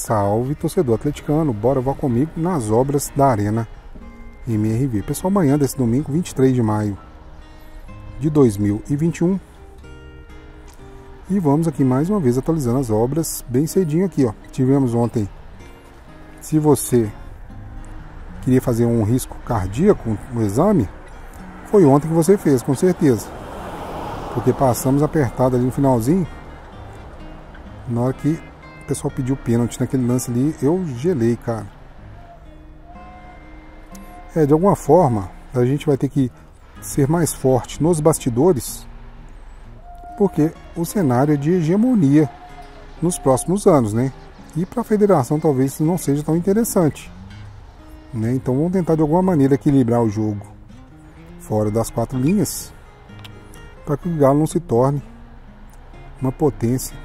Salve torcedor atleticano, bora vá comigo nas obras da Arena MRV. Pessoal, amanhã desse domingo, 23 de maio de 2021. E vamos aqui mais uma vez atualizando as obras bem cedinho aqui, ó. Tivemos ontem, se você queria fazer um risco cardíaco no exame, foi ontem que você fez, com certeza. Porque passamos apertado ali no finalzinho. Na hora que pessoal pediu pênalti naquele lance ali, eu gelei, cara. É, de alguma forma, a gente vai ter que ser mais forte nos bastidores, porque o cenário é de hegemonia nos próximos anos, né? E para a federação talvez isso não seja tão interessante. Né? Então vamos tentar de alguma maneira equilibrar o jogo fora das quatro linhas para que o Galo não se torne uma potência,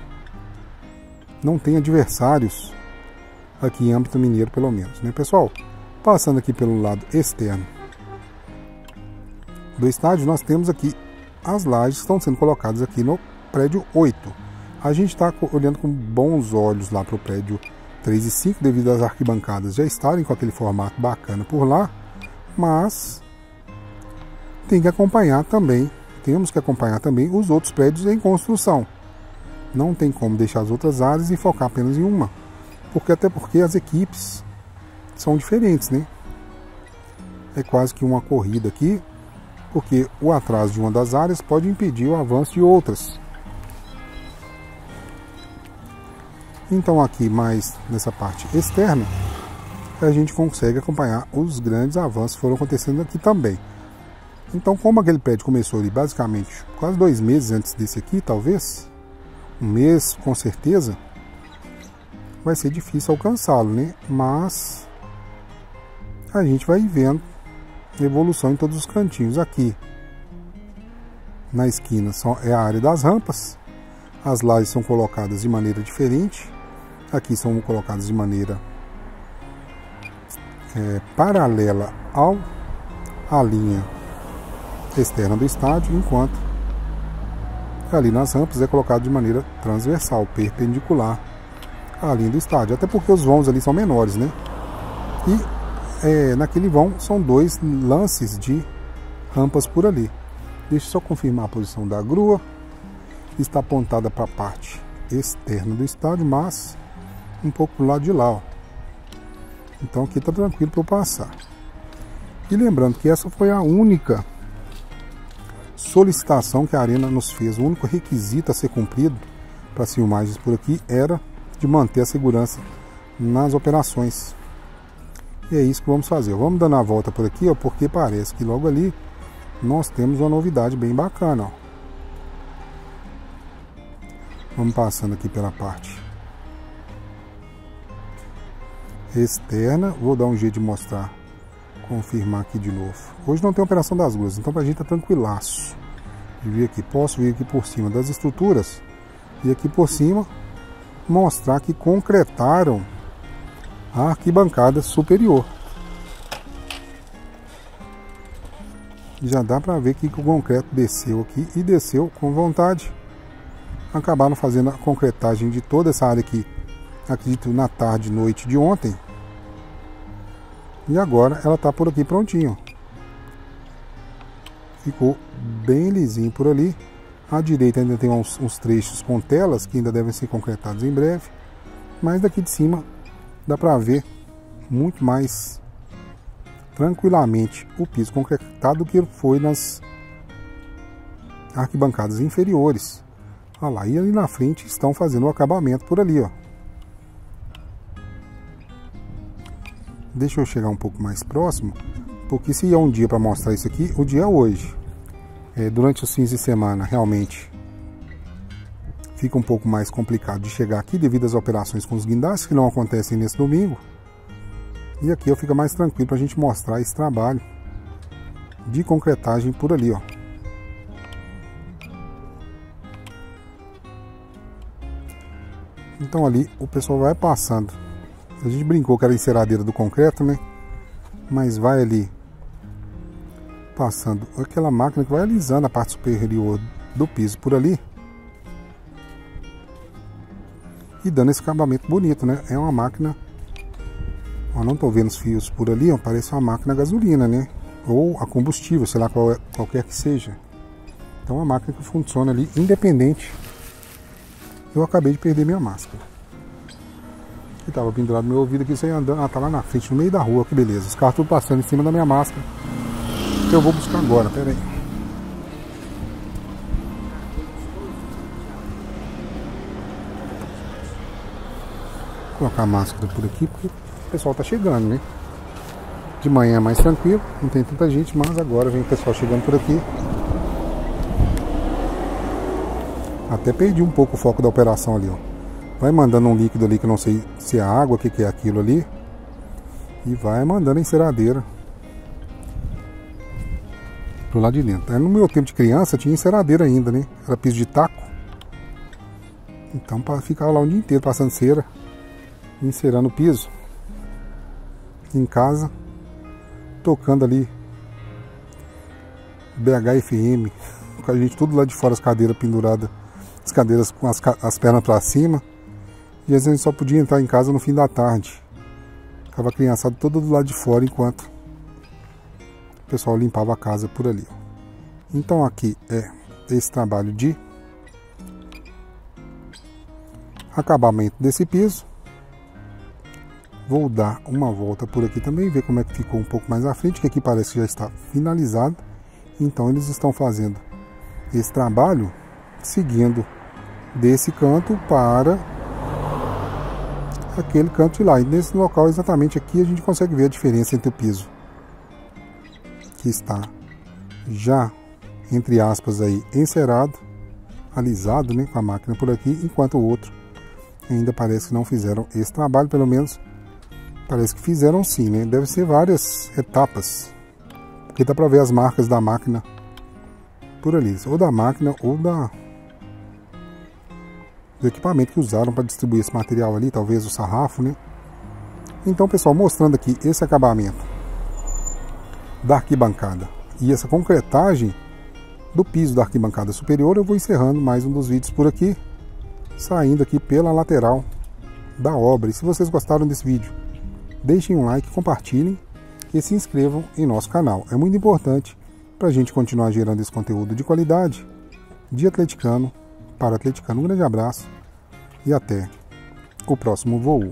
não tenha adversários aqui em âmbito mineiro pelo menos, né pessoal? Passando aqui pelo lado externo do estádio, nós temos aqui as lajes que estão sendo colocadas aqui no prédio 8. A gente está olhando com bons olhos lá para o prédio 3 e 5, devido às arquibancadas já estarem com aquele formato bacana por lá, mas tem que acompanhar também, temos que acompanhar também os outros prédios em construção. Não tem como deixar as outras áreas e focar apenas em uma, porque até porque as equipes são diferentes, né? É quase que uma corrida aqui, porque o atraso de uma das áreas pode impedir o avanço de outras. Então aqui mais nessa parte externa, a gente consegue acompanhar os grandes avanços que foram acontecendo aqui também. Então como aquele prédio começou ali basicamente quase dois meses antes desse aqui, talvez, um mês com certeza, vai ser difícil alcançá-lo, né? Mas a gente vai vendo evolução em todos os cantinhos. Aqui na esquina é a área das rampas. As lajes são colocadas de maneira diferente. Aqui são colocadas de maneira é, paralela ao a linha externa do estádio, enquanto ali nas rampas é colocado de maneira transversal, perpendicular à linha do estádio. Até porque os vãos ali são menores, né? E é, naquele vão são dois lances de rampas por ali. Deixa eu só confirmar a posição da grua. Está apontada para a parte externa do estádio, mas um pouco do lado de lá. Ó. Então aqui está tranquilo para eu passar. E lembrando que essa foi a única solicitação que a Arena nos fez. O único requisito a ser cumprido para as filmagens por aqui era de manter a segurança nas operações. E é isso que vamos fazer. Vamos dando a volta por aqui, ó, porque parece que logo ali nós temos uma novidade bem bacana. Ó. Vamos passando aqui pela parte externa. Vou dar um jeito de mostrar, confirmar aqui de novo. Hoje não tem operação das luzes, então para a gente tá tranquilaço. De vir aqui, posso vir aqui por cima das estruturas e aqui por cima mostrar que concretaram a arquibancada superior. Já dá para ver que o concreto desceu aqui e desceu com vontade. Acabaram fazendo a concretagem de toda essa área aqui, acredito na tarde e noite de ontem. E agora ela está por aqui prontinho. Ficou bem lisinho por ali. À direita ainda tem uns, uns trechos com telas que ainda devem ser concretados em breve. Mas daqui de cima dá para ver muito mais tranquilamente o piso concretado do que foi nas arquibancadas inferiores. Olha lá, e ali na frente estão fazendo o acabamento por ali, ó. Deixa eu chegar um pouco mais próximo, porque se é um dia para mostrar isso aqui, o dia é hoje. É, durante os fins de semana, realmente, fica um pouco mais complicado de chegar aqui devido às operações com os guindastes que não acontecem nesse domingo. E aqui eu fica mais tranquilo para a gente mostrar esse trabalho de concretagem por ali, ó. Então ali o pessoal vai passando. A gente brincou que era enceradeira do concreto, né? Mas vai ali passando aquela máquina que vai alisando a parte superior do piso por ali. e dando esse acabamento bonito, né? É uma máquina, ó, não tô vendo os fios por ali, ó, parece uma máquina a gasolina, né? Ou a combustível, sei lá qual é, qualquer que seja. Então é uma máquina que funciona ali independente. Eu acabei de perder minha máscara. Que tava pendurado no meu ouvido aqui, sem andando, ah, tá lá na frente, no meio da rua, que beleza. Os carros tudo passando em cima da minha máscara. Que eu vou buscar agora, pera aí. colocar a máscara por aqui, porque o pessoal tá chegando, né? De manhã é mais tranquilo, não tem tanta gente, mas agora vem o pessoal chegando por aqui. Até perdi um pouco o foco da operação ali, ó. Vai mandando um líquido ali que não sei se é água, o que, que é aquilo ali. E vai mandando enceradeira pro lado de dentro. No meu tempo de criança tinha enceradeira ainda, né? Era piso de taco. Então ficar lá o dia inteiro passando cera encerando o piso em casa, tocando ali BHFM, com a gente tudo lá de fora, as cadeiras penduradas, as cadeiras com as, as pernas para cima. E às vezes a gente só podia entrar em casa no fim da tarde. Ficava a criançada toda do lado de fora enquanto o pessoal limpava a casa por ali. Então aqui é esse trabalho de acabamento desse piso. Vou dar uma volta por aqui também, ver como é que ficou um pouco mais à frente, que aqui parece que já está finalizado. Então eles estão fazendo esse trabalho seguindo desse canto para aquele canto de lá. E nesse local exatamente aqui a gente consegue ver a diferença entre o piso que está já entre aspas aí encerado, alisado, né, com a máquina por aqui, enquanto o outro ainda parece que não fizeram esse trabalho, pelo menos Parece que fizeram sim, né? Deve ser várias etapas. Porque dá pra ver as marcas da máquina por ali. Ou da máquina ou da do equipamento que usaram para distribuir esse material ali, talvez o sarrafo, né? Então, pessoal, mostrando aqui esse acabamento da arquibancada e essa concretagem do piso da arquibancada superior, eu vou encerrando mais um dos vídeos por aqui, saindo aqui pela lateral da obra. E se vocês gostaram desse vídeo, deixem um like, compartilhem e se inscrevam em nosso canal. É muito importante para a gente continuar gerando esse conteúdo de qualidade de atleticano para atleticano. Um grande abraço e até o próximo voo.